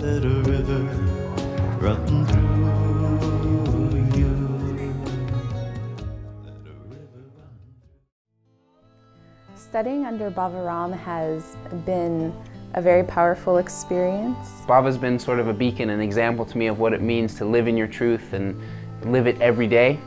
Let a river run through you. Let a river run. Studying under Bhava Ram has been a very powerful experience. Bhava's been sort of a beacon, an example to me of what it means to live in your truth and live it every day.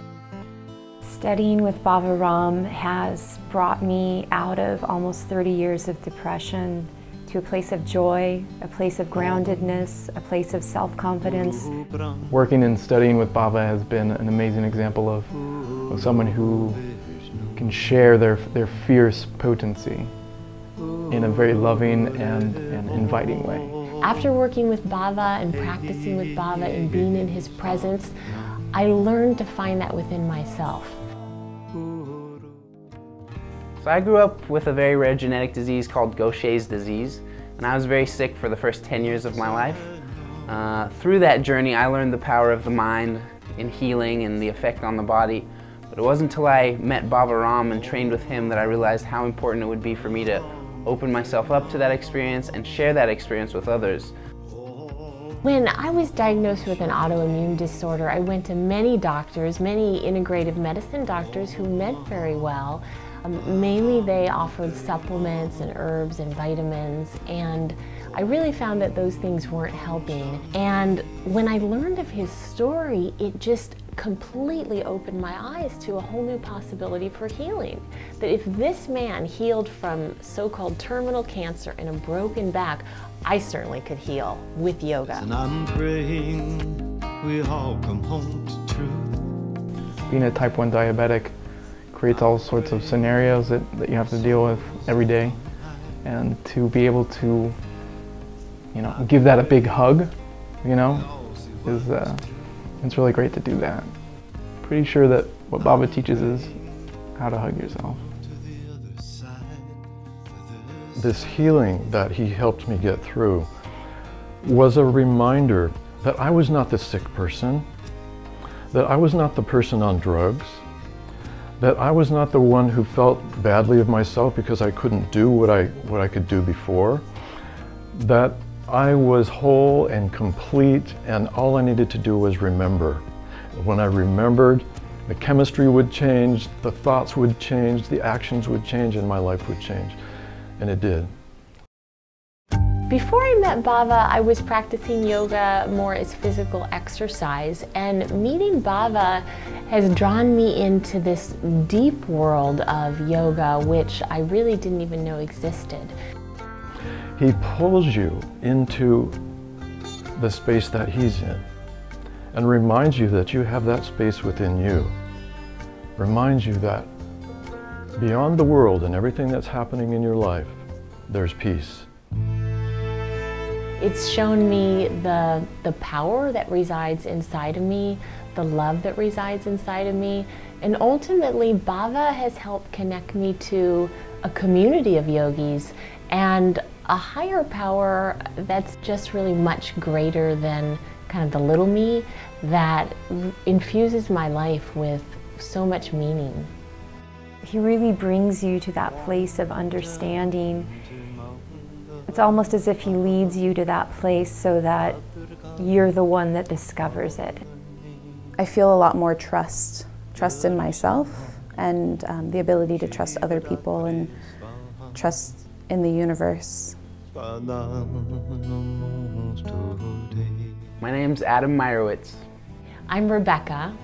Studying with Bhava Ram has brought me out of almost 30 years of depression to a place of joy, a place of groundedness, a place of self-confidence. Working and studying with Bhava has been an amazing example of, of someone who can share their, their fierce potency in a very loving and, and inviting way. After working with Bhava and practicing with Bhava and being in his presence, I learned to find that within myself. So I grew up with a very rare genetic disease called Gaucher's disease, and I was very sick for the first 10 years of my life. Uh, through that journey, I learned the power of the mind in healing and the effect on the body. But it wasn't until I met Bhava Ram and trained with him that I realized how important it would be for me to open myself up to that experience and share that experience with others. When I was diagnosed with an autoimmune disorder, I went to many doctors, many integrative medicine doctors who meant very well. Um, mainly they offered supplements and herbs and vitamins and I really found that those things weren't helping. And when I learned of his story, it just completely opened my eyes to a whole new possibility for healing. That if this man healed from so-called terminal cancer and a broken back, I certainly could heal with yoga. And I'm praying we all come home to truth. Being a type 1 diabetic creates all sorts of scenarios that, that you have to deal with every day. And to be able to, you know, give that a big hug, you know, is, uh, it's really great to do that. Pretty sure that what Bhava teaches is how to hug yourself. This healing that he helped me get through was a reminder that I was not the sick person, that I was not the person on drugs, that I was not the one who felt badly of myself because I couldn't do what I, what I could do before, that I was whole and complete and all I needed to do was remember. When I remembered, the chemistry would change, the thoughts would change, the actions would change, and my life would change. And it did. Before I met Bhava, I was practicing yoga more as physical exercise, and meeting Bhava has drawn me into this deep world of yoga, which I really didn't even know existed. He pulls you into the space that he's in and reminds you that you have that space within you. Reminds you that beyond the world and everything that's happening in your life, there's peace. It's shown me the, the power that resides inside of me, the love that resides inside of me, and ultimately Bhava has helped connect me to a community of yogis and a higher power that's just really much greater than kind of the little me that infuses my life with so much meaning. He really brings you to that place of understanding. It's almost as if he leads you to that place so that you're the one that discovers it. I feel a lot more trust, trust in myself and um, the ability to trust other people and trust in the universe. My name's Adam Meyerowitz. I'm Rebecca.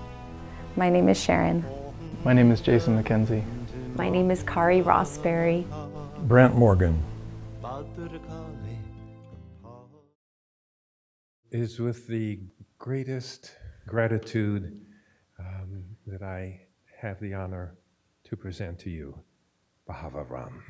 My name is Sharon. My name is Jason McKenzie. My name is Kari Rossberry. Brent Morgan. Is with the greatest gratitude um, that I have the honor to present to you, Bhava Ram.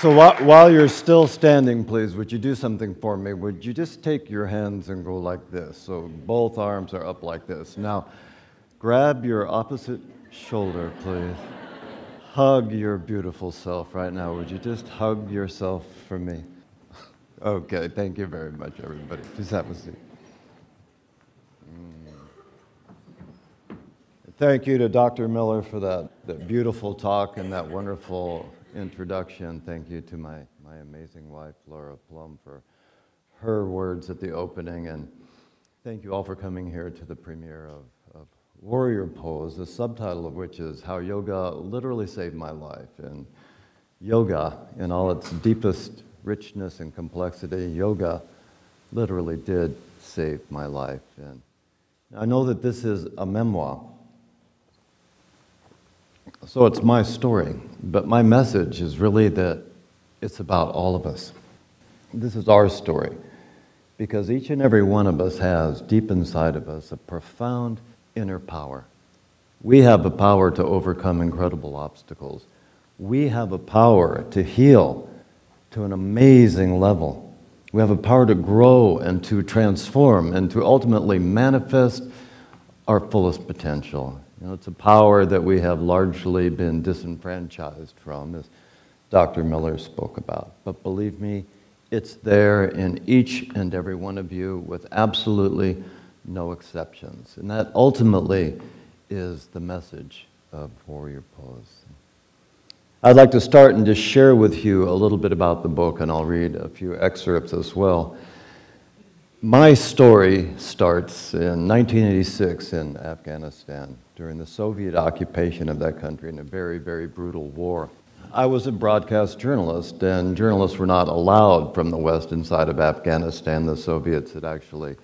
So while, you're still standing, please, would you do something for me? Would you just take your hands and go like this? So both arms are up like this. Now, grab your opposite shoulder, please. Hug your beautiful self right now. Would you just hug yourself for me? Okay, thank you very much, everybody. Please have a seat. Mm. Thank you to Dr. Miller for that, that beautiful talk and that wonderful introduction. Thank you to my, my amazing wife, Laura Plumb, for her words at the opening. And thank you all for coming here to the premiere of, of Warrior Pose, the subtitle of which is How Yoga Literally Saved My Life. And yoga, in all its deepest richness and complexity, yoga literally did save my life. And I know that this is a memoir. So it's my story, but my message is really that it's about all of us. This is our story because each and every one of us has deep inside of us a profound inner power. We have a power to overcome incredible obstacles. We have a power to heal to an amazing level. We have a power to grow and to transform and to ultimately manifest our fullest potential. You know, it's a power that we have largely been disenfranchised from, as Dr. Miller spoke about. But believe me, it's there in each and every one of you with absolutely no exceptions. And that ultimately is the message of Warrior Pose. I'd like to start and just share with you a little bit about the book, and I'll read a few excerpts as well. My story starts in 1986 in Afghanistan during the Soviet occupation of that country in a very, very brutal war. I was a broadcast journalist, and journalists were not allowed from the West inside of Afghanistan. The Soviets had actually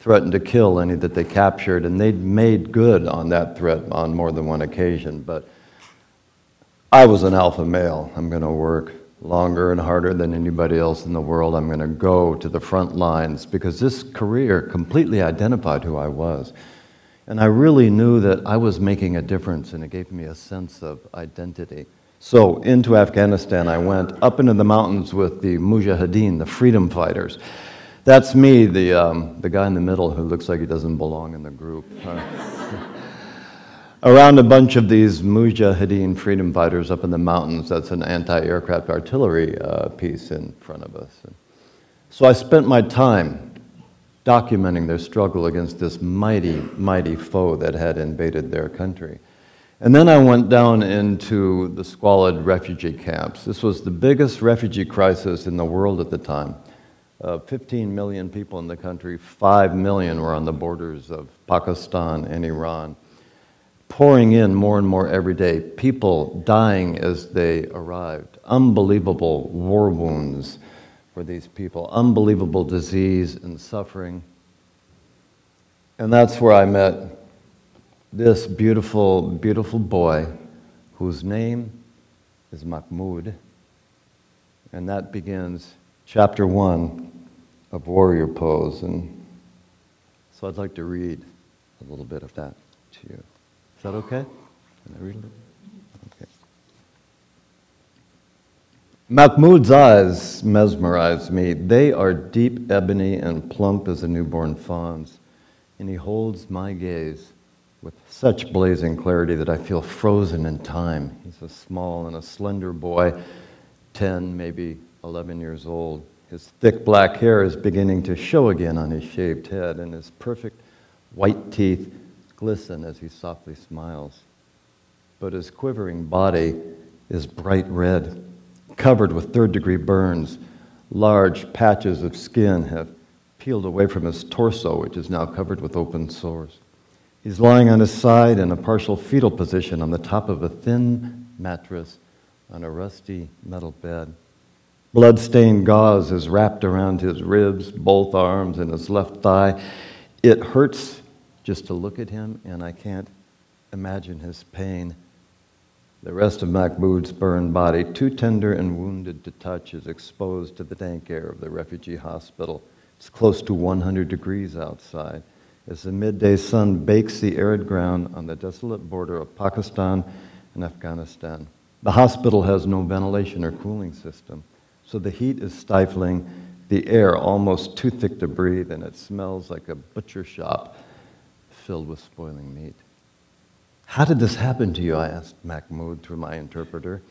threatened to kill any that they captured, and they'd made good on that threat on more than one occasion. But I was an alpha male. I'm going to work longer and harder than anybody else in the world. I'm going to go to the front lines because this career completely identified who I was. And I really knew that I was making a difference, and it gave me a sense of identity. So, into Afghanistan, I went up into the mountains with the Mujahideen, the freedom fighters. That's me, the, um, the guy in the middle who looks like he doesn't belong in the group. around a bunch of these Mujahideen freedom fighters up in the mountains. That's an anti aircraft artillery uh, piece in front of us. So I spent my time documenting their struggle against this mighty, mighty foe that had invaded their country. And then I went down into the squalid refugee camps. This was the biggest refugee crisis in the world at the time. Uh, 15 million people in the country, 5 million were on the borders of Pakistan and Iran pouring in more and more every day, people dying as they arrived, unbelievable war wounds for these people, unbelievable disease and suffering. And that's where I met this beautiful, beautiful boy whose name is Mahmoud. And that begins chapter one of Warrior Pose. And so I'd like to read a little bit of that to you. Is that okay? Can I read it? Okay. Mahmoud's eyes mesmerize me. They are deep ebony and plump as a newborn fawn's, and he holds my gaze with such blazing clarity that I feel frozen in time. He's a small and a slender boy, 10, maybe 11 years old. His thick black hair is beginning to show again on his shaved head, and his perfect white teeth glisten as he softly smiles. But his quivering body is bright red, covered with third degree burns. Large patches of skin have peeled away from his torso, which is now covered with open sores. He's lying on his side in a partial fetal position on the top of a thin mattress on a rusty metal bed. Blood-stained gauze is wrapped around his ribs, both arms, and his left thigh. It hurts just to look at him, and I can't imagine his pain. The rest of Mahmoud's burned body, too tender and wounded to touch, is exposed to the dank air of the refugee hospital. It's close to 100 degrees outside as the midday sun bakes the arid ground on the desolate border of Pakistan and Afghanistan. The hospital has no ventilation or cooling system, so the heat is stifling the air almost too thick to breathe, and it smells like a butcher shop filled with spoiling meat. How did this happen to you? I asked Mahmoud through my interpreter.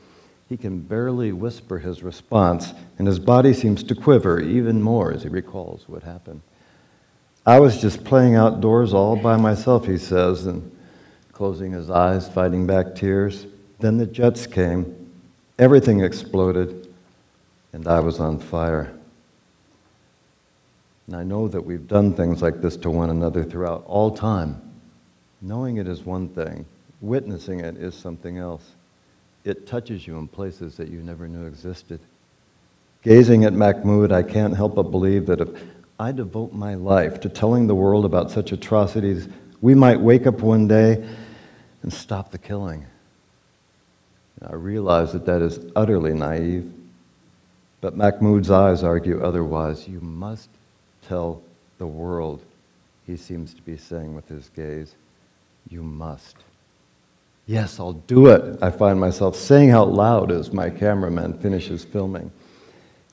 He can barely whisper his response, and his body seems to quiver even more as he recalls what happened. I was just playing outdoors all by myself, he says, and closing his eyes, fighting back tears. Then the jets came, everything exploded, and I was on fire. And I know that we've done things like this to one another throughout all time. Knowing it is one thing, witnessing it is something else. It touches you in places that you never knew existed. Gazing at Mahmoud, I can't help but believe that if I devote my life to telling the world about such atrocities, we might wake up one day and stop the killing. I realize that that is utterly naive, but Mahmoud's eyes argue otherwise. You must tell the world, he seems to be saying with his gaze. You must. Yes, I'll do it, I find myself saying out loud as my cameraman finishes filming.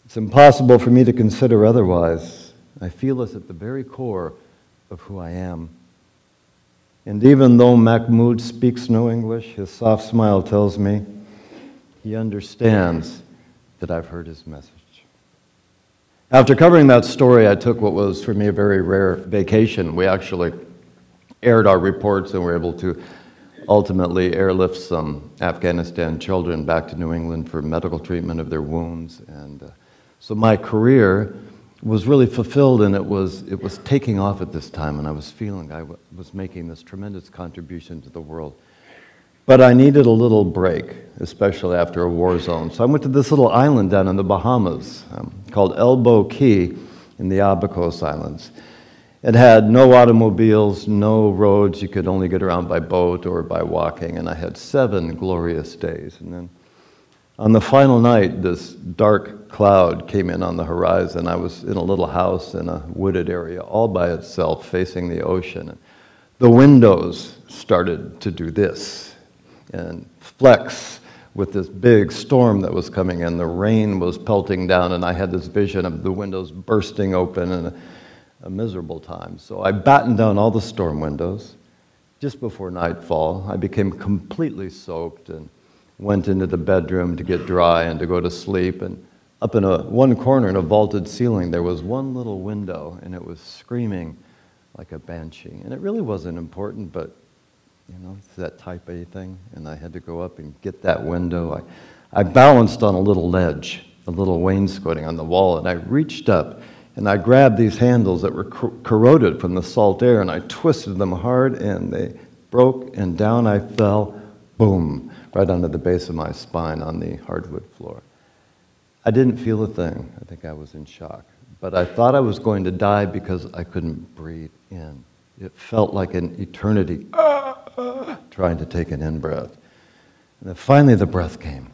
It's impossible for me to consider otherwise. I feel this at the very core of who I am. And even though Mahmoud speaks no English, his soft smile tells me he understands that I've heard his message. After covering that story, I took what was for me a very rare vacation. We actually aired our reports and were able to ultimately airlift some Afghanistan children back to New England for medical treatment of their wounds. And uh, so my career was really fulfilled and it was, it was taking off at this time, and I was feeling I was making this tremendous contribution to the world. But I needed a little break, especially after a war zone. So I went to this little island down in the Bahamas um, called Elbow Cay in the Abacos Islands. It had no automobiles, no roads. You could only get around by boat or by walking. And I had seven glorious days. And then on the final night, this dark cloud came in on the horizon. I was in a little house in a wooded area all by itself facing the ocean. The windows started to do this and flex with this big storm that was coming in. The rain was pelting down, and I had this vision of the windows bursting open and a, miserable time. So I battened down all the storm windows. Just before nightfall, I became completely soaked and went into the bedroom to get dry and to go to sleep. And up in a, one corner in a vaulted ceiling, there was one little window, and it was screaming like a banshee. And it really wasn't important, but you know, it's that type A thing. And I had to go up and get that window. I, I balanced on a little ledge, a little wainscoting on the wall, and I reached up and I grabbed these handles that were corroded from the salt air and I twisted them hard and they broke and down I fell, boom, right onto the base of my spine on the hardwood floor. I didn't feel a thing. I think I was in shock. But I thought I was going to die because I couldn't breathe in. It felt like an eternity trying to take an in breath. And then finally the breath came.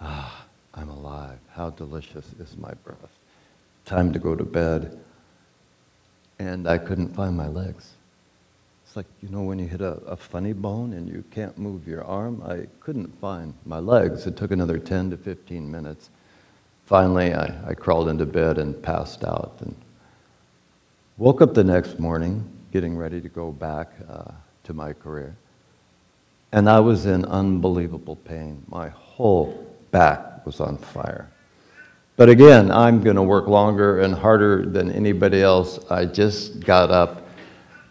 Ah, I'm alive. How delicious is my breath. Time to go to bed. And I couldn't find my legs. It's like, you know, when you hit a, a funny bone and you can't move your arm. I couldn't find my legs. It took another 10 to 15 minutes. Finally, I, I crawled into bed and passed out. And woke up the next morning, getting ready to go back uh, to my career. And I was in unbelievable pain. My whole back was on fire. But again, I'm going to work longer and harder than anybody else. I just got up,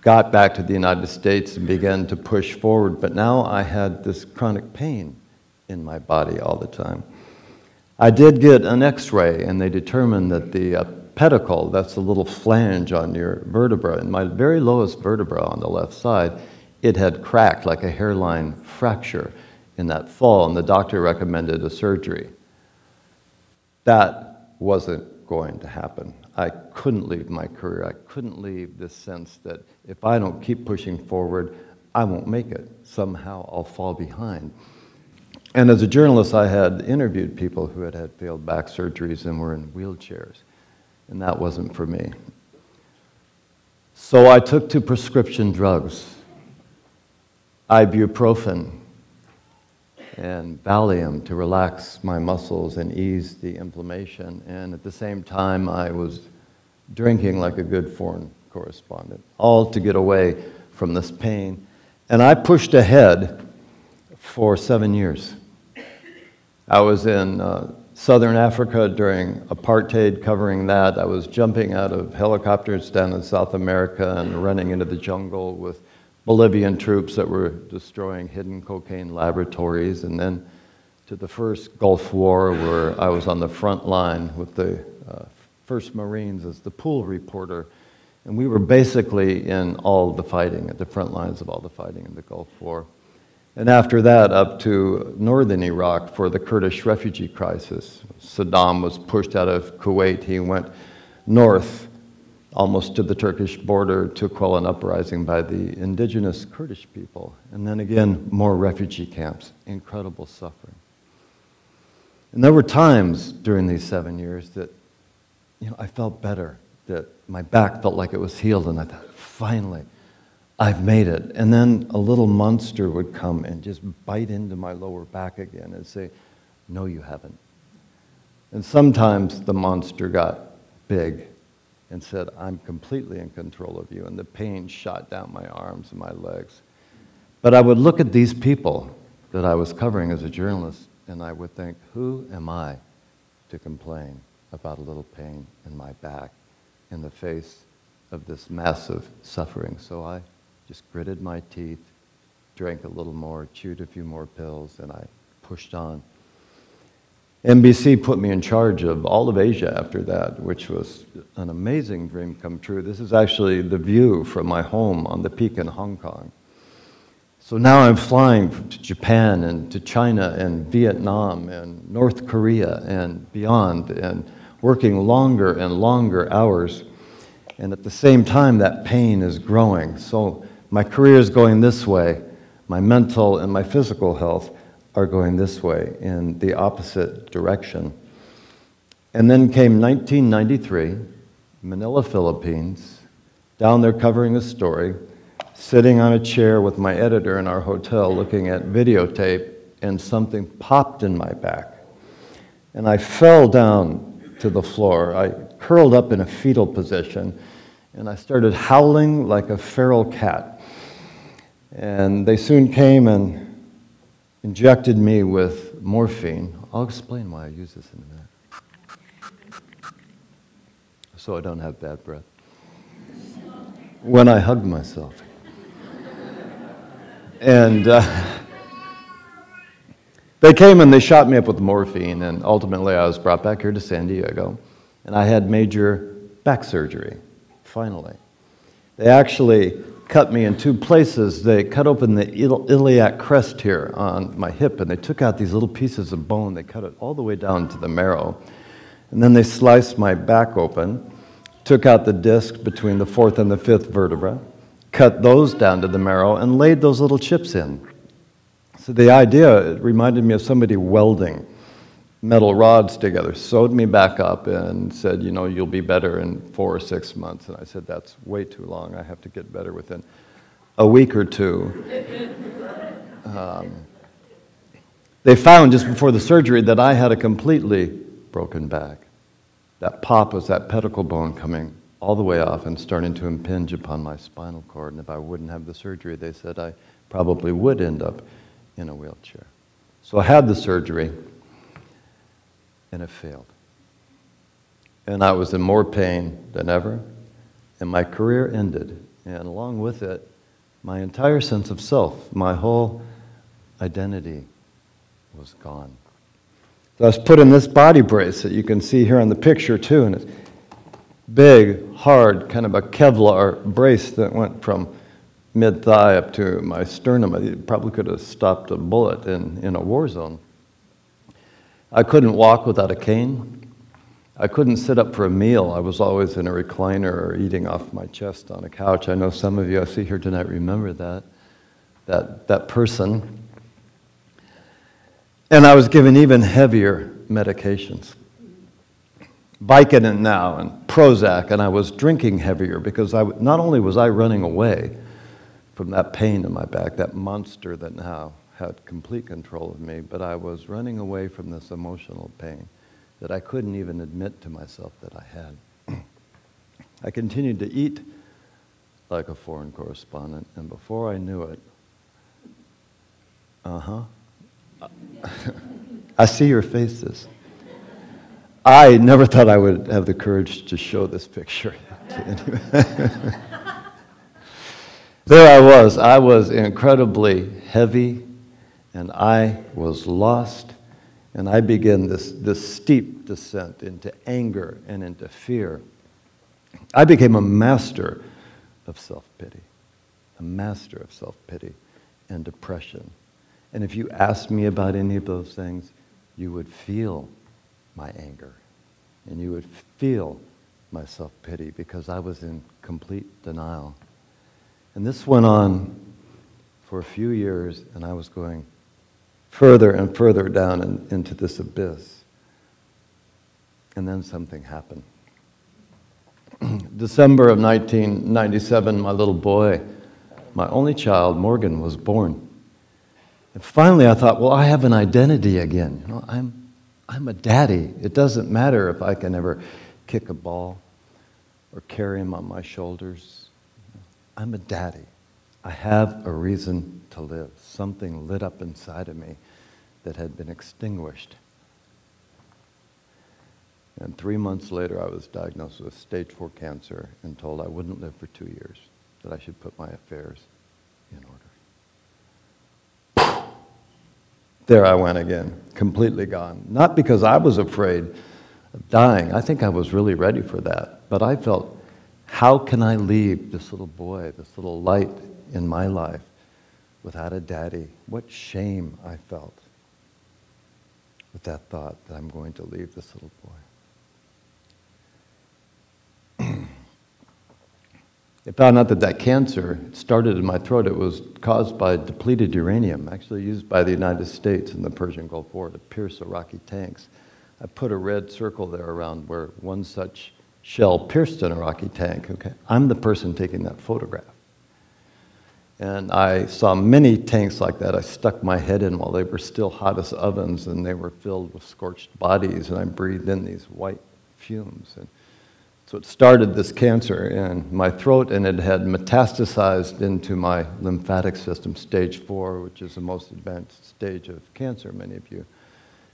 got back to the United States, and began to push forward. But now I had this chronic pain in my body all the time. I did get an x ray, and they determined that the uh, pedicle, that's the little flange on your vertebra, in my very lowest vertebra on the left side, it had cracked like a hairline fracture in that fall, and the doctor recommended a surgery. That wasn't going to happen. I couldn't leave my career. I couldn't leave this sense that if I don't keep pushing forward, I won't make it. Somehow I'll fall behind. And as a journalist, I had interviewed people who had had failed back surgeries and were in wheelchairs, and that wasn't for me. So I took to prescription drugs ibuprofen, and Valium to relax my muscles and ease the inflammation. And at the same time, I was drinking like a good foreign correspondent, all to get away from this pain. And I pushed ahead for seven years. I was in uh, southern Africa during apartheid, covering that. I was jumping out of helicopters down in South America and running into the jungle with Bolivian troops that were destroying hidden cocaine laboratories. And then to the first Gulf War, where I was on the front line with the uh, First Marines as the pool reporter. And we were basically in all the fighting, at the front lines of all the fighting in the Gulf War. And after that, up to northern Iraq for the Kurdish refugee crisis. Saddam was pushed out of Kuwait. He went north, almost to the Turkish border, to quell an uprising by the indigenous Kurdish people. And then again, more refugee camps. Incredible suffering. And there were times during these seven years that you know, I felt better, that my back felt like it was healed, and I thought, finally, I've made it. And then a little monster would come and just bite into my lower back again and say, No, you haven't. And sometimes the monster got big and said, I'm completely in control of you. And the pain shot down my arms and my legs. But I would look at these people that I was covering as a journalist and I would think, Who am I to complain about a little pain in my back in the face of this massive suffering? So I just gritted my teeth, drank a little more, chewed a few more pills, and I pushed on. NBC put me in charge of all of Asia after that, which was an amazing dream come true. This is actually the view from my home on the peak in Hong Kong. So now I'm flying to Japan and to China and Vietnam and North Korea and beyond and working longer and longer hours. And at the same time, that pain is growing. So my career is going this way, my mental and my physical health are going this way in the opposite direction. And then came 1993, Manila, Philippines, down there covering a story, sitting on a chair with my editor in our hotel looking at videotape, and something popped in my back. And I fell down to the floor. I curled up in a fetal position, and I started howling like a feral cat. And they soon came and injected me with morphine. I'll explain why I use this in a minute. So I don't have bad breath. When I hugged myself. And uh, they came and they shot me up with morphine, and ultimately I was brought back here to San Diego. And I had major back surgery, finally. They actually cut me in two places. They cut open the iliac crest here on my hip, and they took out these little pieces of bone. They cut it all the way down to the marrow. And then they sliced my back open, took out the disc between the fourth and the fifth vertebra, cut those down to the marrow, and laid those little chips in. So the idea reminded me of somebody welding metal rods together, sewed me back up, and said, You know, you'll be better in four or six months. And I said, That's way too long. I have to get better within a week or two. Um, they found just before the surgery that I had a completely broken back. That pop was that pedicle bone coming all the way off and starting to impinge upon my spinal cord. And if I wouldn't have the surgery, they said I probably would end up in a wheelchair. So I had the surgery and it failed. And I was in more pain than ever, and my career ended. And along with it, my entire sense of self, my whole identity was gone. So I was put in this body brace that you can see here on the picture, too, and it's big, hard, kind of a Kevlar brace that went from mid thigh up to my sternum. It probably could have stopped a bullet in, in a war zone. I couldn't walk without a cane. I couldn't sit up for a meal. I was always in a recliner or eating off my chest on a couch. I know some of you I see here tonight remember that, that, that person. And I was given even heavier medications. Vicodin now and Prozac, and I was drinking heavier because I, not only was I running away from that pain in my back, that monster that now had complete control of me, but I was running away from this emotional pain that I couldn't even admit to myself that I had. I continued to eat like a foreign correspondent, and before I knew it, uh huh. I see your faces. I never thought I would have the courage to show this picture to anyone. there I was. I was incredibly heavy, and I was lost, and I began this, this steep descent into anger and into fear. I became a master of self pity, a master of self pity and depression. And if you asked me about any of those things, you would feel my anger and you would feel my self pity because I was in complete denial. And this went on for a few years, and I was going further and further down in, into this abyss. And then something happened. December of 1997, my little boy, my only child, Morgan, was born. And finally, I thought, well, I have an identity again. You know, I'm, I'm a daddy. It doesn't matter if I can ever kick a ball or carry him on my shoulders. I'm a daddy. I have a reason to live. Something lit up inside of me that had been extinguished. And three months later, I was diagnosed with stage four cancer and told I wouldn't live for two years, that I should put my affairs in order. There I went again, completely gone. Not because I was afraid of dying. I think I was really ready for that. But I felt, how can I leave this little boy, this little light in my life without a daddy? What shame I felt with that thought that I'm going to leave this little boy. They found out that that cancer started in my throat. It was caused by depleted uranium, actually used by the United States in the Persian Gulf War to pierce Iraqi tanks. I put a red circle there around where one such shell pierced an Iraqi tank. Okay, I'm the person taking that photograph. And I saw many tanks like that. I stuck my head in while they were still hot as ovens and they were filled with scorched bodies, and I breathed in these white fumes. And so it started this cancer in my throat, and it had metastasized into my lymphatic system, stage four, which is the most advanced stage of cancer, many of you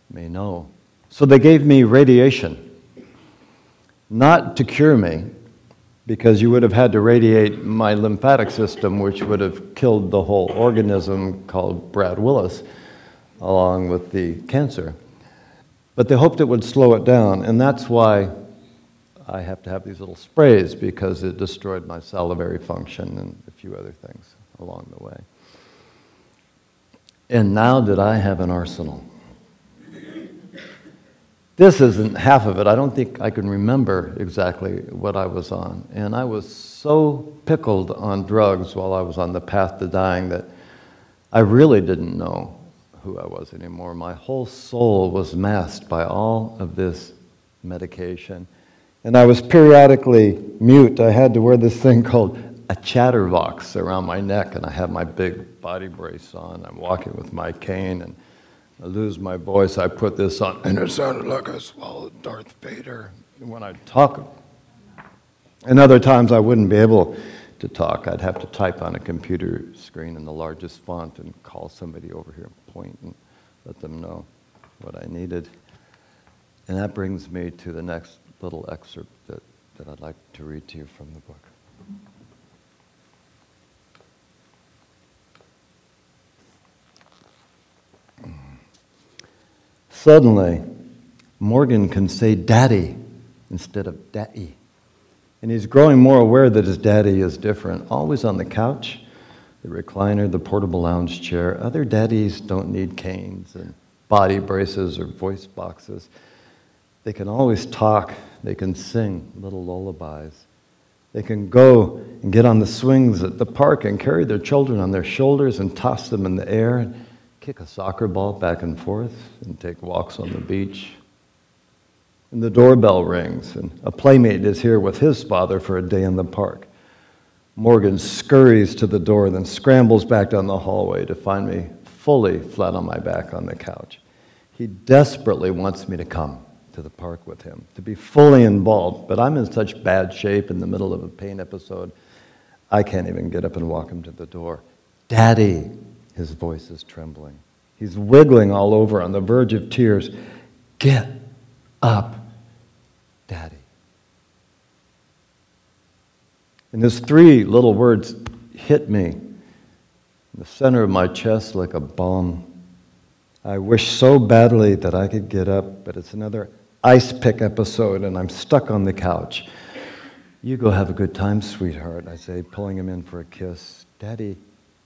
may know. So they gave me radiation, not to cure me, because you would have had to radiate my lymphatic system, which would have killed the whole organism called Brad Willis, along with the cancer. But they hoped it would slow it down, and that's why I have to have these little sprays because it destroyed my salivary function and a few other things along the way. And now did I have an arsenal. This isn't half of it. I don't think I can remember exactly what I was on. And I was so pickled on drugs while I was on the path to dying that I really didn't know who I was anymore. My whole soul was masked by all of this medication and I was periodically mute. I had to wear this thing called a chatterbox around my neck, and I had my big body brace on. I'm walking with my cane, and I lose my voice. I put this on, and it sounded like I swallowed Darth Vader when I talk. And other times I wouldn't be able to talk. I'd have to type on a computer screen in the largest font and call somebody over here and point and let them know what I needed. And that brings me to the next little excerpt that, that I'd like to read to you from the book. Suddenly, Morgan can say daddy instead of daddy. And he's growing more aware that his daddy is different. Always on the couch, the recliner, the portable lounge chair. Other daddies don't need canes and body braces or voice boxes. They can always talk, they can sing little lullabies. They can go and get on the swings at the park and carry their children on their shoulders and toss them in the air kick a soccer ball back and forth and take walks on the beach. And the doorbell rings, and a playmate is here with his father for a day in the park. Morgan scurries to the door, then scrambles back down the hallway to find me fully flat on my back on the couch. He desperately wants me to come to the park with him, to be fully involved, but I'm in such bad shape in the middle of a pain episode, I can't even get up and walk him to the door. Daddy, his voice is trembling. He's wiggling all over on the verge of tears. Get up, Daddy. And his three little words hit me in the center of my chest like a bomb. I wish so badly that I could get up, but it's another ice pick episode and I'm stuck on the couch. You go have a good time, sweetheart, I say, pulling him in for a kiss. Daddy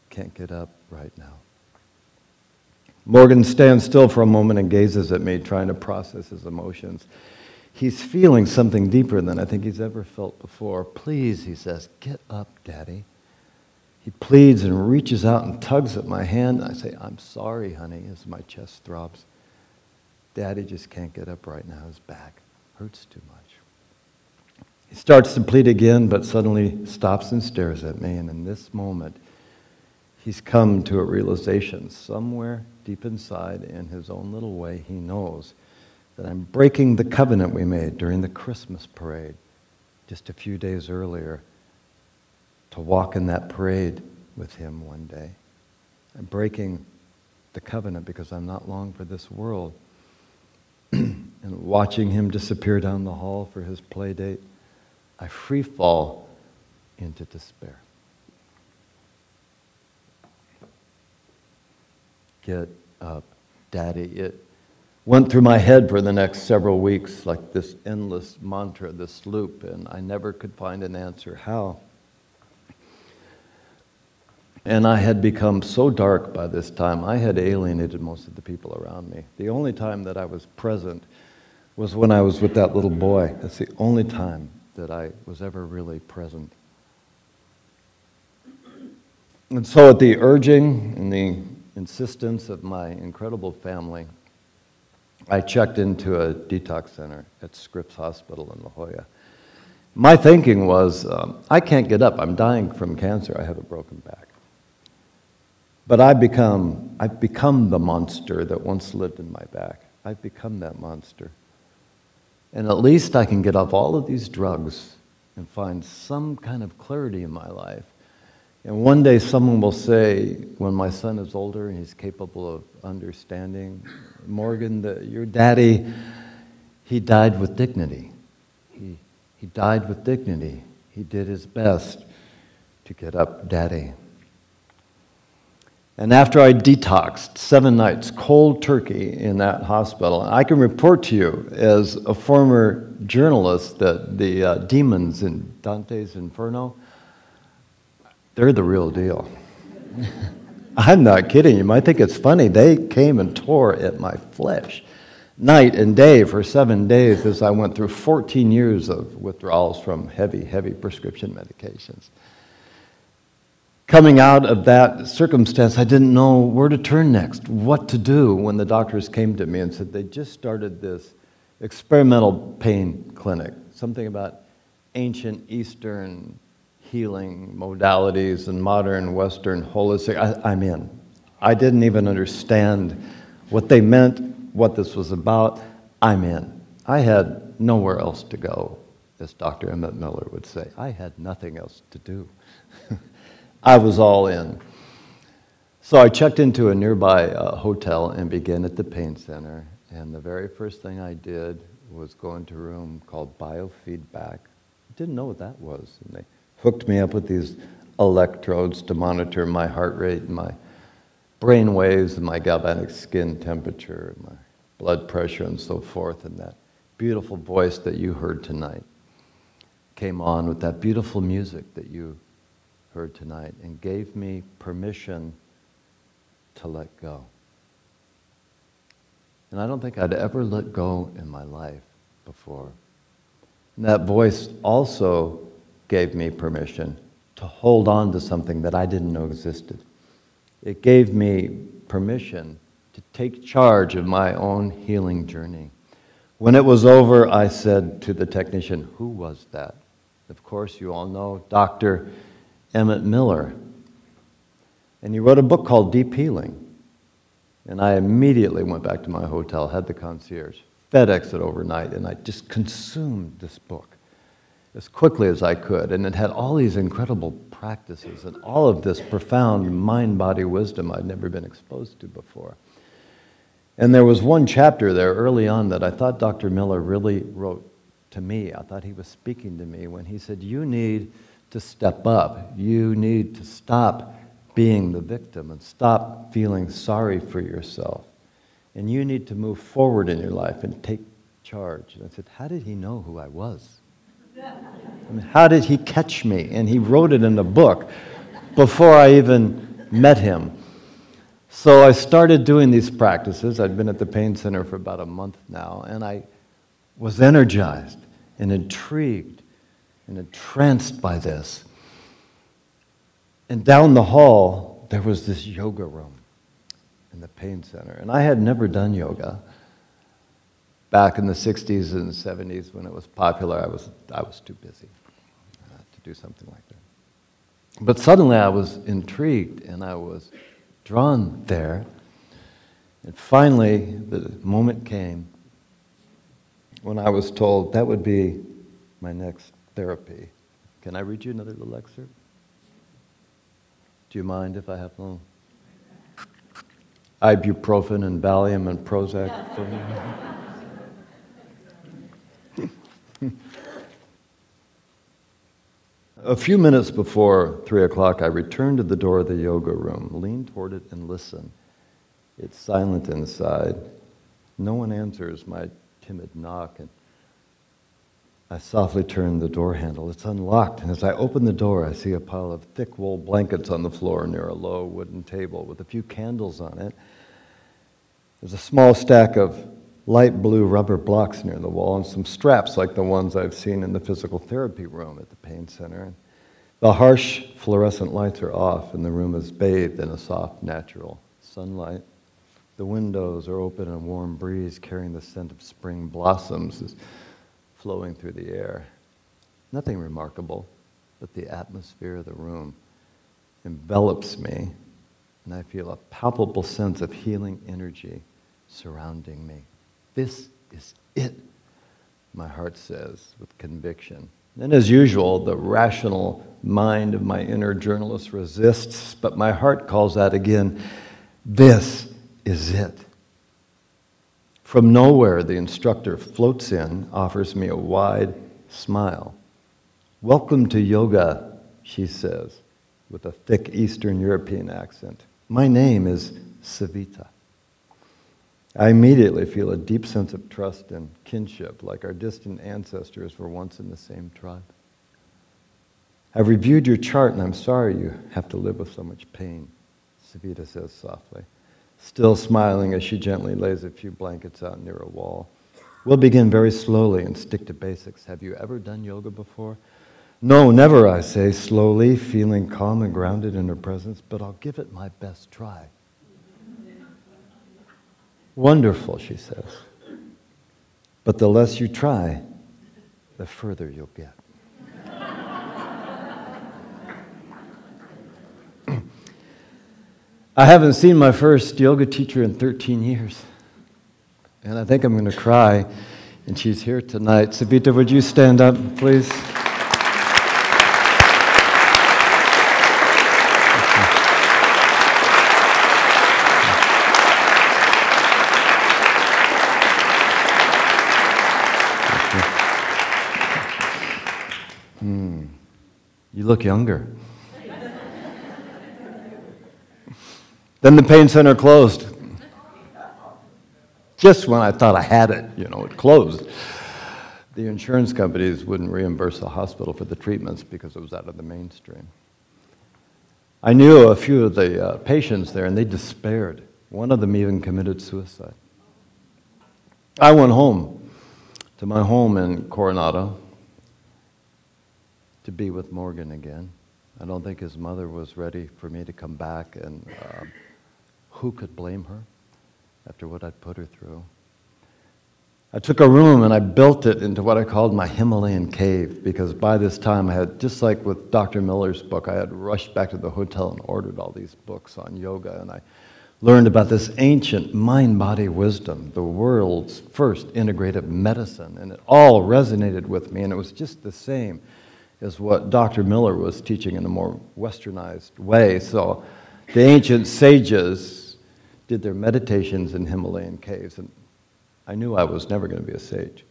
can't get up right now. Morgan stands still for a moment and gazes at me, trying to process his emotions. He's feeling something deeper than I think he's ever felt before. Please, he says, get up, Daddy. He pleads and reaches out and tugs at my hand. I say, I'm sorry, honey, as my chest throbs. Daddy just can't get up right now. His back hurts too much. He starts to plead again, but suddenly stops and stares at me. And in this moment, he's come to a realization somewhere deep inside, in his own little way, he knows that I'm breaking the covenant we made during the Christmas parade just a few days earlier to walk in that parade with him one day. I'm breaking the covenant because I'm not long for this world. and watching him disappear down the hall for his play date, I free fall into despair. Get up, Daddy. It went through my head for the next several weeks like this endless mantra, this loop, and I never could find an answer how. And I had become so dark by this time, I had alienated most of the people around me. The only time that I was present was when I was with that little boy. That's the only time that I was ever really present. And so, at the urging and the insistence of my incredible family, I checked into a detox center at Scripps Hospital in La Jolla. My thinking was, um, I can't get up. I'm dying from cancer. I have a broken back. But I've become, I've become the monster that once lived in my back. I've become that monster. And at least I can get off all of these drugs and find some kind of clarity in my life. And one day someone will say, when my son is older and he's capable of understanding, Morgan, the, your daddy, he died with dignity. He, he died with dignity. He did his best to get up, daddy. And after I detoxed seven nights, cold turkey in that hospital, I can report to you as a former journalist that the uh, demons in Dante's Inferno, they're the real deal. I'm not kidding you. I think it's funny. They came and tore at my flesh night and day for seven days as I went through 14 years of withdrawals from heavy, heavy prescription medications coming out of that circumstance, I didn't know where to turn next, what to do when the doctors came to me and said they just started this experimental pain clinic, something about ancient Eastern healing modalities and modern Western holistic. I, am in. I didn't even understand what they meant, what this was about. I'm in. I had nowhere else to go, as Dr. Emmett Miller would say. I had nothing else to do. I was all in. So I checked into a nearby uh, hotel and began at the pain center. And the very first thing I did was go into a room called biofeedback. I didn't know what that was. And they hooked me up with these electrodes to monitor my heart rate and my brain waves and my galvanic skin temperature and my blood pressure and so forth. And that beautiful voice that you heard tonight came on with that beautiful music that you heard tonight and gave me permission to let go. And I don't think I'd ever let go in my life before. And that voice also gave me permission to hold on to something that I didn't know existed. It gave me permission to take charge of my own healing journey. When it was over, I said to the technician, Who was that? Of course, you all know Dr. Emmett Miller. And he wrote a book called Deep Healing. And I immediately went back to my hotel, had the concierge, FedEx it overnight, and I just consumed this book as quickly as I could. And it had all these incredible practices and all of this profound mind body wisdom I'd never been exposed to before. And there was one chapter there early on that I thought Dr. Miller really wrote to me. I thought he was speaking to me when he said, You need to step up. You need to stop being the victim and stop feeling sorry for yourself. And you need to move forward in your life and take charge. And I said, How did he know who I was? How did he catch me? And he wrote it in a book before I even met him. So I started doing these practices. I'd been at the pain center for about a month now, and I was energized and intrigued and entranced by this. And down the hall, there was this yoga room in the pain center. And I had never done yoga. Back in the 60s and 70s when it was popular, I was, I was too busy uh, to do something like that. But suddenly I was intrigued and I was drawn there. And finally, the moment came when I was told that would be my next therapy. Can I read you another little excerpt? Do you mind if I have a little ibuprofen and Valium and Prozac for you? A few minutes before three o'clock, I returned to the door of the yoga room, leaned toward it, and listened. It's silent inside. No one answers my timid knock, and I softly turn the door handle. It's unlocked, and as I open the door, I see a pile of thick wool blankets on the floor near a low wooden table with a few candles on it. There's a small stack of light blue rubber blocks near the wall and some straps like the ones I've seen in the physical therapy room at the pain center. The harsh fluorescent lights are off and the room is bathed in a soft, natural sunlight. The windows are open and a warm breeze carrying the scent of spring blossoms is flowing through the air. Nothing remarkable, but the atmosphere of the room envelops me and I feel a palpable sense of healing energy surrounding me. This is it, my heart says with conviction. And as usual, the rational mind of my inner journalist resists, but my heart calls out again this is it. From nowhere, the instructor floats in, offers me a wide smile. Welcome to yoga, she says, with a thick Eastern European accent. My name is Savita. I immediately feel a deep sense of trust and kinship, like our distant ancestors were once in the same tribe. I've reviewed your chart, and I'm sorry you have to live with so much pain, Savita says softly, still smiling as she gently lays a few blankets out near a wall. We'll begin very slowly and stick to basics. Have you ever done yoga before? No, never, I say, slowly, feeling calm and grounded in her presence, but I'll give it my best try. Wonderful, she says. But the less you try, the further you'll get. I haven't seen my first yoga teacher in 13 years. And I think I'm going to cry. And she's here tonight. Savita, would you stand up, please? You look younger. then the pain center closed. Just when I thought I had it, you know, it closed. The insurance companies wouldn't reimburse the hospital for the treatments because it was out of the mainstream. I knew a few of the uh, patients there, and they despaired. One of them even committed suicide. I went home to my home in Coronado, to be with Morgan again. I don't think his mother was ready for me to come back, and uh, who could blame her after what I'd put her through? I took a room and I built it into what I called my Himalayan cave because by this time I had, just like with Dr. Miller's book, I had rushed back to the hotel and ordered all these books on yoga and I learned about this ancient mind body wisdom, the world's first integrative medicine, and it all resonated with me, and it was just the same as what Dr. Miller was teaching in a more westernized way. So the ancient sages did their meditations in Himalayan caves, and I knew I was never going to be a sage.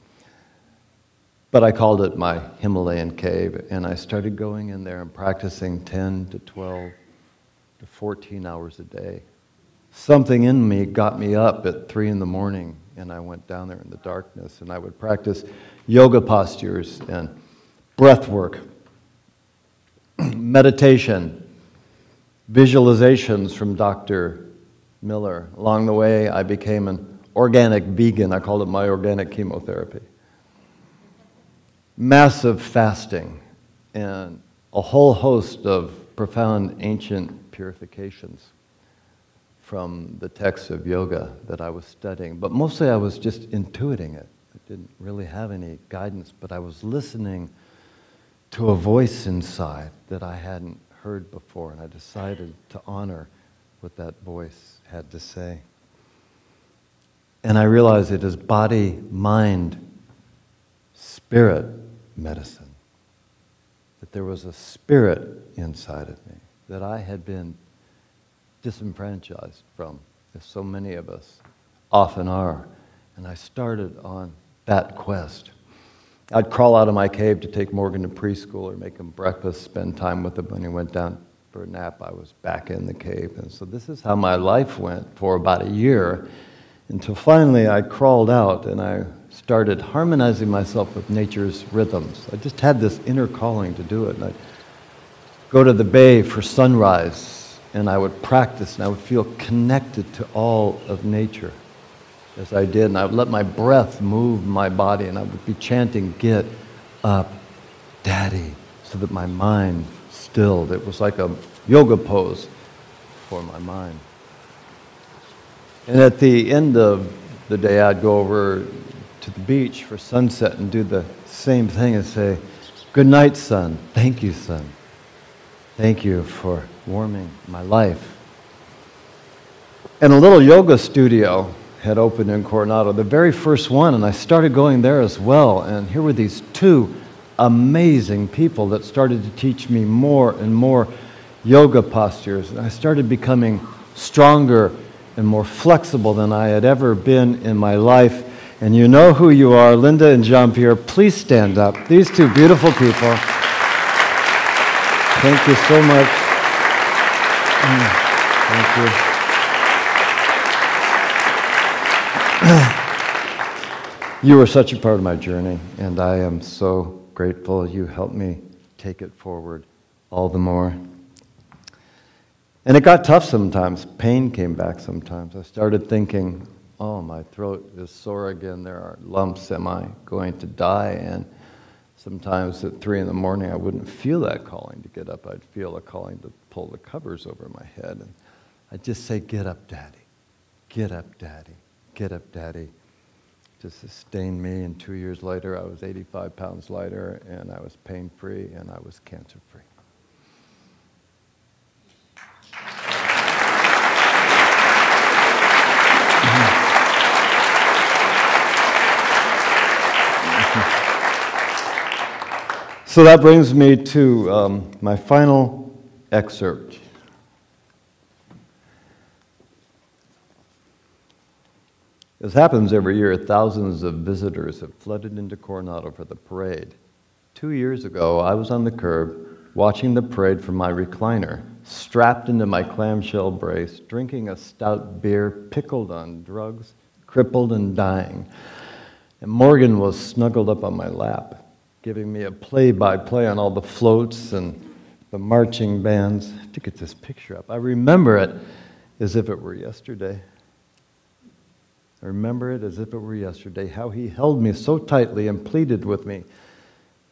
But I called it my Himalayan cave, and I started going in there and practicing 10 to 12 to 14 hours a day something in me got me up at three in the morning and I went down there in the darkness and I would practice yoga postures and breath work, meditation, visualizations from Dr. Miller. Along the way, I became an organic vegan. I called it my organic chemotherapy. Massive fasting and a whole host of profound ancient purifications from the texts of yoga that I was studying. But mostly I was just intuiting it. I didn't really have any guidance, but I was listening to a voice inside that I hadn't heard before, and I decided to honor what that voice had to say. And I realized it is body, mind, spirit medicine. That there was a spirit inside of me, that I had been disenfranchised from, as so many of us often are. And I started on that quest. I'd crawl out of my cave to take Morgan to preschool or make him breakfast, spend time with him. When he went down for a nap, I was back in the cave. And so this is how my life went for about a year until finally I crawled out and I started harmonizing myself with nature's rhythms. I just had this inner calling to do it. And I'd go to the bay for sunrise and I would practice and I would feel connected to all of nature as I did. And I would let my breath move my body and I would be chanting, Get up, Daddy, so that my mind stilled. It was like a yoga pose for my mind. And at the end of the day, I'd go over to the beach for sunset and do the same thing and say, Good night, sun. Thank you, sun. Thank you for warming my life. And a little yoga studio had opened in Coronado, the very first one, and I started going there as well. And here were these two amazing people that started to teach me more and more yoga postures. And I started becoming stronger and more flexible than I had ever been in my life. And you know who you are, Linda and Jean Pierre. Please stand up. These two beautiful people. Thank you so much. Mm, thank you. you were such a part of my journey, and I am so grateful you helped me take it forward all the more. And it got tough sometimes. Pain came back sometimes. I started thinking, oh, my throat is sore again. There are lumps. Am I going to die? And Sometimes at three in the morning, I wouldn't feel that calling to get up. I'd feel a calling to pull the covers over my head. And I'd just say, Get up, Daddy. Get up, Daddy. Get up, Daddy. To sustain me. And two years later, I was 85 pounds lighter, and I was pain free, and I was cancer free. So that brings me to um, my final excerpt. As happens every year, thousands of visitors have flooded into Coronado for the parade. Two years ago, I was on the curb watching the parade from my recliner, strapped into my clamshell brace, drinking a stout beer, pickled on drugs, crippled and dying. And Morgan was snuggled up on my lap giving me a play by play on all the floats and the marching bands. to get this picture up. I remember it as if it were yesterday. I remember it as if it were yesterday, how he held me so tightly and pleaded with me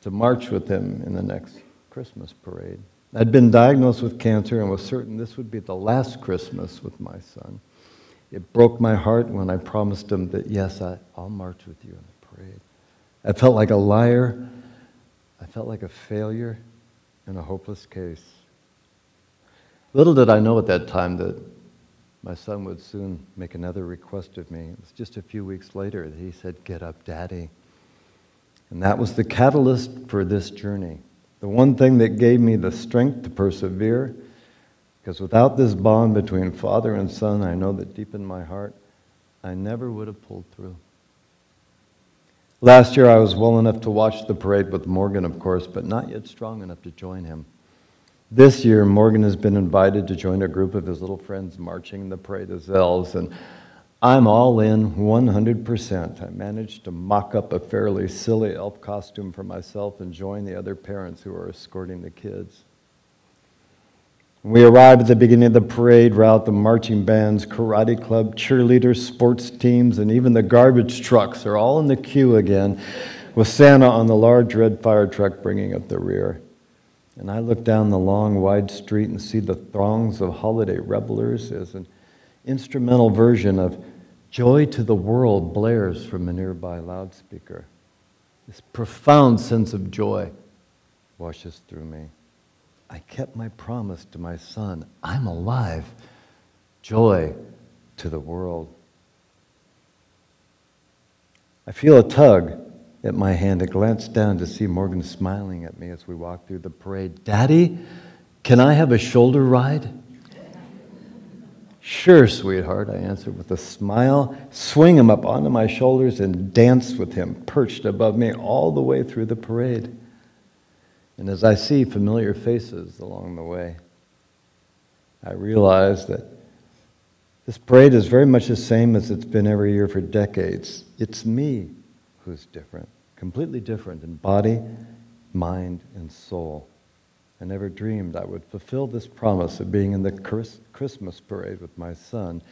to march with him in the next Christmas parade. I'd been diagnosed with cancer and was certain this would be the last Christmas with my son. It broke my heart when I promised him that, yes, I, will march with you in the parade. I felt like a liar I felt like a failure in a hopeless case. Little did I know at that time that my son would soon make another request of me. It was just a few weeks later that he said, Get up, Daddy. And that was the catalyst for this journey. The one thing that gave me the strength to persevere, because without this bond between father and son, I know that deep in my heart, I never would have pulled through. Last year, I was well enough to watch the parade with Morgan, of course, but not yet strong enough to join him. This year, Morgan has been invited to join a group of his little friends marching in the parade of elves, and I'm all in 100%. I managed to mock up a fairly silly elf costume for myself and join the other parents who are escorting the kids. We arrive at the beginning of the parade route. The marching bands, karate club, cheerleaders, sports teams, and even the garbage trucks are all in the queue again, with Santa on the large red fire truck bringing up the rear. And I look down the long, wide street and see the throngs of holiday revelers as an instrumental version of Joy to the World blares from a nearby loudspeaker. This profound sense of joy washes through me. I kept my promise to my son. I'm alive. Joy to the world. I feel a tug at my hand. I glanced down to see Morgan smiling at me as we walked through the parade. Daddy, can I have a shoulder ride? Sure, sweetheart, I answered with a smile, swing him up onto my shoulders, and dance with him perched above me all the way through the parade. And as I see familiar faces along the way, I realize that this parade is very much the same as it's been every year for decades. It's me who's different, completely different in body, mind, and soul. I never dreamed I would fulfill this promise of being in the Christmas parade with my son,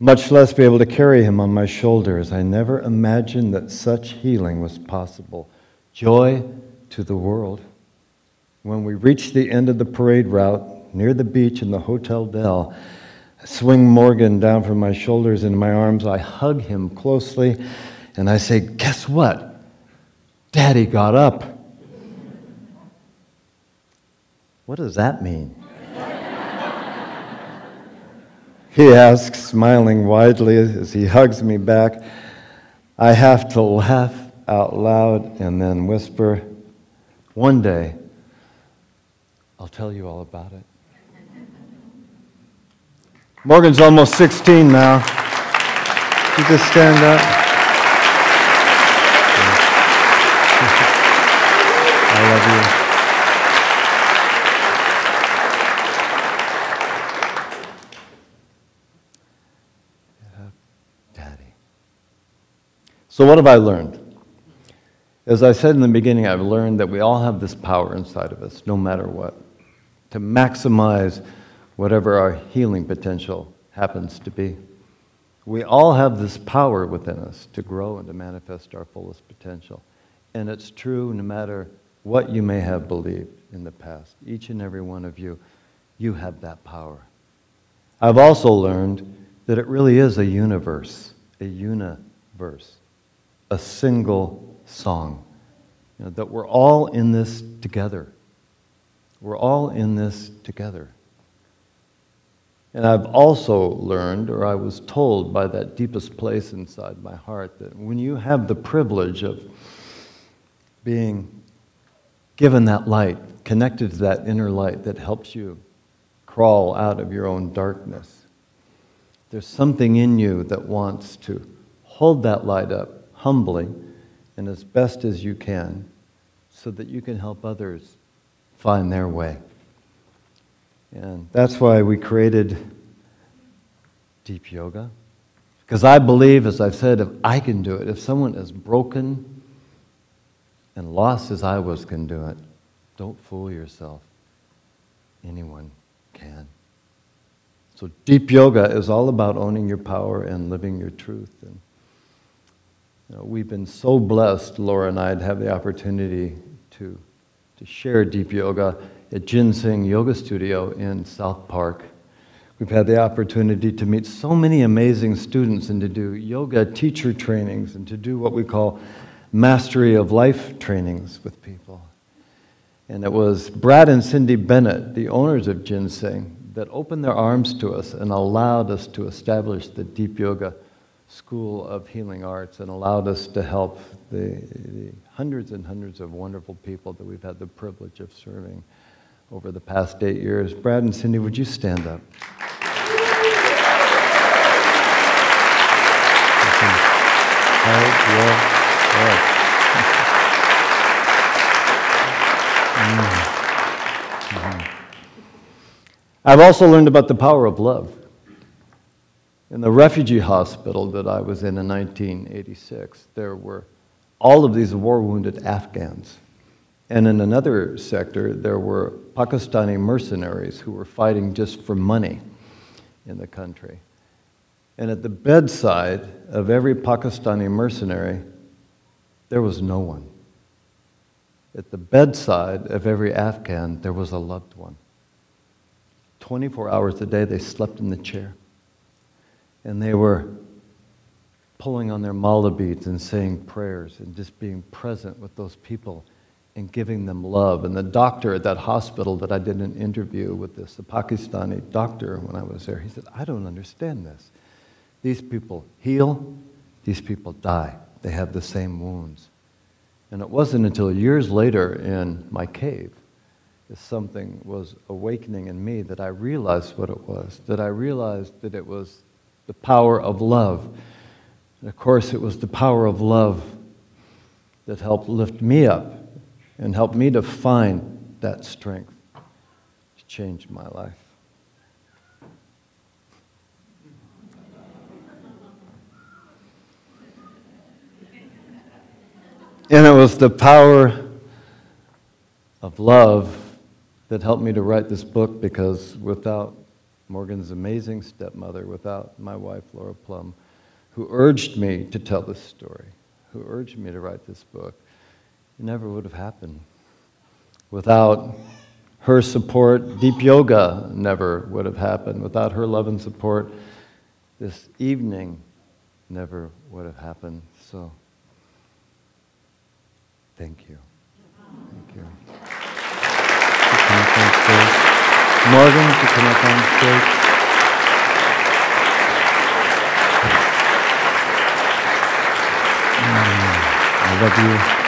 much less be able to carry him on my shoulders. I never imagined that such healing was possible. Joy to the world. When we reach the end of the parade route near the beach in the Hotel Del, I swing Morgan down from my shoulders into my arms. I hug him closely and I say, Guess what? Daddy got up. What does that mean? he asks, smiling widely as he hugs me back. I have to laugh out loud and then whisper, One day, I'll tell you all about it. Morgan's almost 16 now. You just stand up. So, what have I learned? As I said in the beginning, I've learned that we all have this power inside of us, no matter what to maximize whatever our healing potential happens to be. We all have this power within us to grow and to manifest our fullest potential. And it's true no matter what you may have believed in the past. Each and every one of you, you have that power. I've also learned that it really is a universe, a universe, a single song. You know, that we're all in this together. We're all in this together. And I've also learned, or I was told by that deepest place inside my heart, that when you have the privilege of being given that light, connected to that inner light that helps you crawl out of your own darkness, there's something in you that wants to hold that light up humbly and as best as you can so that you can help others find their way. And that's why we created deep yoga. Because I believe, as I've said, if I can do it, if someone as broken and lost as I was can do it, don't fool yourself. Anyone can. So, deep yoga is all about owning your power and living your truth. And you know, we've been so blessed, Laura and I, to have the opportunity to to share deep yoga at Ginseng Yoga Studio in South Park. We've had the opportunity to meet so many amazing students and to do yoga teacher trainings and to do what we call mastery of life trainings with people. And it was Brad and Cindy Bennett, the owners of Ginseng, that opened their arms to us and allowed us to establish the Deep Yoga School of Healing Arts and allowed us to help the, the hundreds and hundreds of wonderful people that we've had the privilege of serving over the past eight years. Brad and Cindy, would you stand up? I've also learned about the power of love. In the refugee hospital that I was in in 1986, there were all of these war wounded Afghans. And in another sector, there were Pakistani mercenaries who were fighting just for money in the country. And at the bedside of every Pakistani mercenary, there was no one. At the bedside of every Afghan, there was a loved one. 24 hours a day, they slept in the chair. And they were pulling on their mala beads and saying prayers and just being present with those people and giving them love. And the doctor at that hospital that I did an interview with this, a Pakistani doctor when I was there, he said, I don't understand this. These people heal, these people die. They have the same wounds. And it wasn't until years later in my cave that something was awakening in me that I realized what it was, that I realized that it was the power of love. And of course, it was the power of love that helped lift me up and helped me to find that strength to change my life. And it was the power of love that helped me to write this book because without Morgan's amazing stepmother, without my wife, Laura Plumb, who urged me to tell this story, who urged me to write this book, it never would have happened. Without her support, deep yoga never would have happened. Without her love and support, this evening never would have happened. So, thank you. Morgan, to come up on stage. Mm, I love you.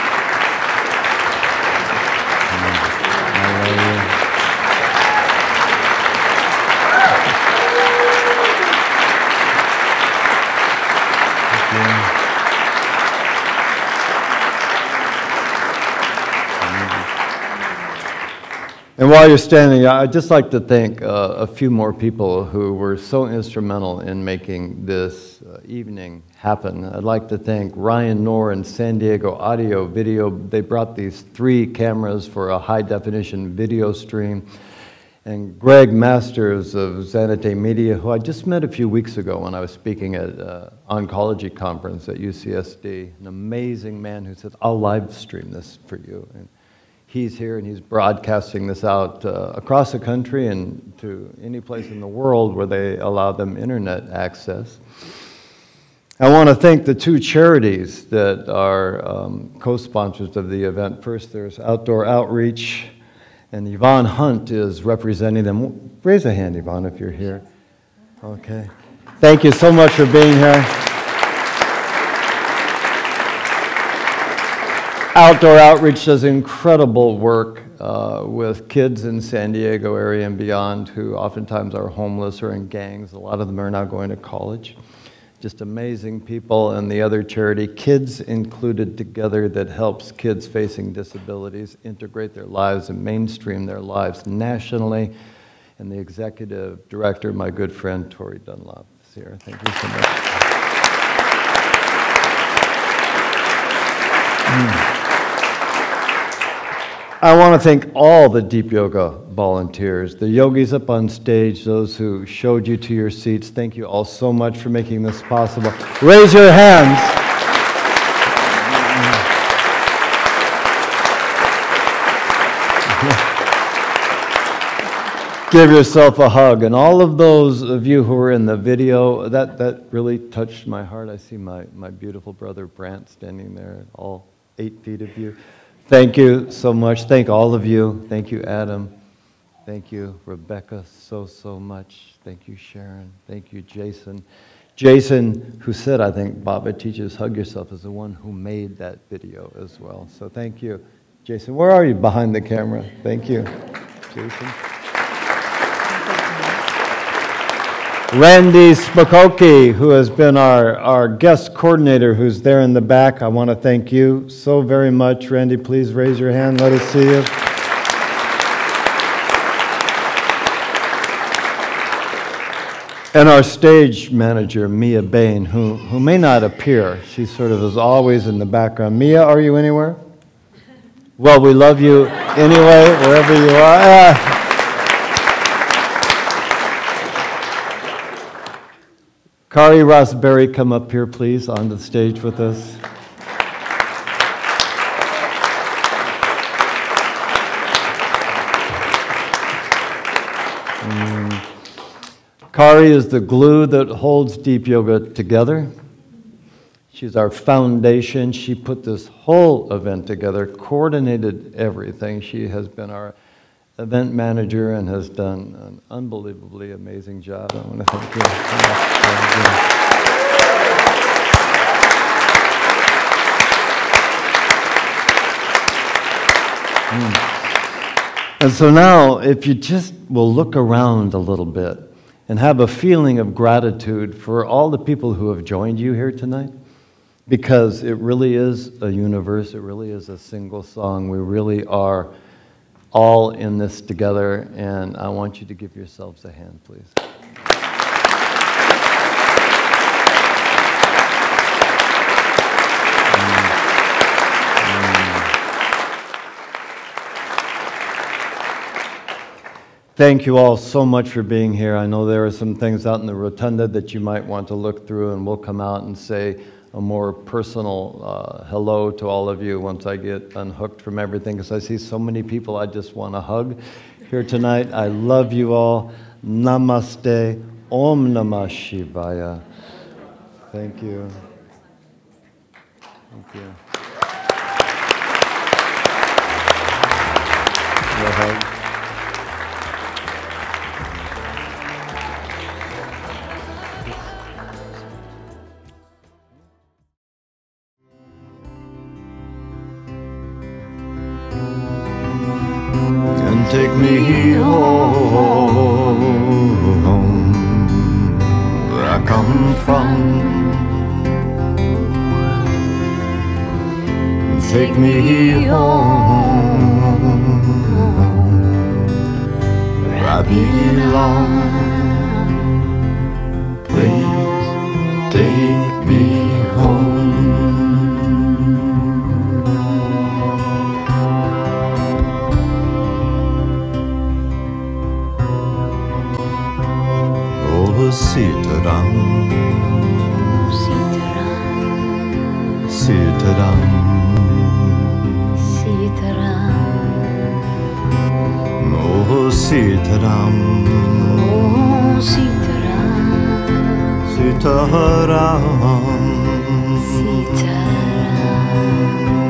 And while you're standing, I'd just like to thank uh, a few more people who were so instrumental in making this uh, evening happen. I'd like to thank Ryan Knorr and San Diego Audio Video. They brought these three cameras for a high definition video stream. And Greg Masters of Zanate Media, who I just met a few weeks ago when I was speaking at an uh, oncology conference at UCSD, an amazing man who said, I'll live stream this for you. And he's here and he's broadcasting this out uh, across the country and to any place in the world where they allow them internet access. I want to thank the two charities that are um, co sponsors of the event. First, there's Outdoor Outreach, and Yvonne Hunt is representing them. Raise a hand, Yvonne, if you're here. Okay. Thank you so much for being here. Outdoor Outreach does incredible work uh, with kids in San Diego area and beyond who oftentimes are homeless or in gangs. A lot of them are now going to college. Just amazing people. And the other charity, Kids Included Together, that helps kids facing disabilities integrate their lives and mainstream their lives nationally. And the executive director, my good friend Torrie Dunlap, is here. Thank you so much. Mm. I want to thank all the Deep Yoga volunteers, the yogis up on stage, those who showed you to your seats. Thank you all so much for making this possible. Raise your hands. Give yourself a hug. And all of those of you who were in the video, that, that really touched my heart. I see my, my beautiful brother Brant standing there, all eight feet of you. Thank you so much. Thank all of you. Thank you, Adam. Thank you, Rebecca, so, so much. Thank you, Sharon. Thank you, Jason. Jason, who said, I think, Bhava teaches Hug Yourself, is the one who made that video as well. So thank you. Jason, where are you behind the camera? Thank you. Jason. Randy Spakoki, who has been our, our guest coordinator, who's there in the back. I want to thank you so very much. Randy, please raise your hand. Let us see you. And our stage manager, Mia Bain, who, who may not appear. She sort of is always in the background. Mia, are you anywhere? Well, we love you anyway, wherever you are. Ah. Kari Rossberry, come up here, please, on the stage with us. Kari is the glue that holds deep yoga together. She's our foundation. She put this whole event together, coordinated everything. She has been our event manager and has done an unbelievably amazing job. I want to thank you. Mm. And so now, if you just will look around a little bit and have a feeling of gratitude for all the people who have joined you here tonight, because it really is a universe, it really is a single song. We really are all in this together, and I want you to give yourselves a hand, please. Thank you all so much for being here. I know there are some things out in the rotunda that you might want to look through, and we'll come out and say a more personal uh, hello to all of you once I get unhooked from everything, because I see so many people I just want to hug here tonight. I love you all. Namaste. Om Namah Shivaya. Thank you. Thank you. Sitaram, oh, Sitaram,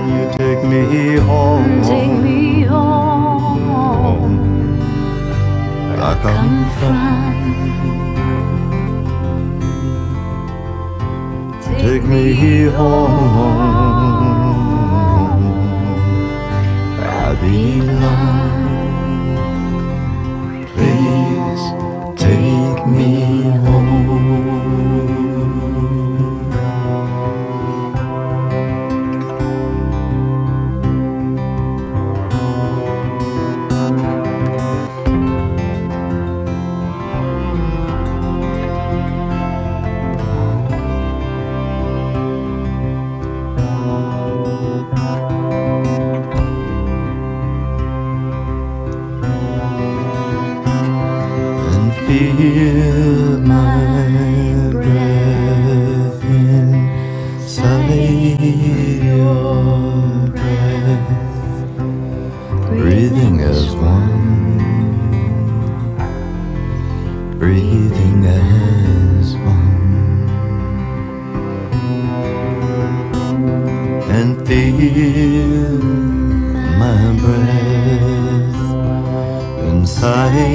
you take me home, Take me home, where I come from. Take me home. Where I belong. Take me home.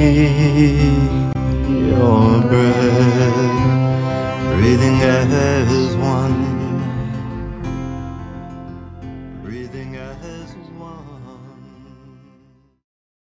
Your breath, breathing as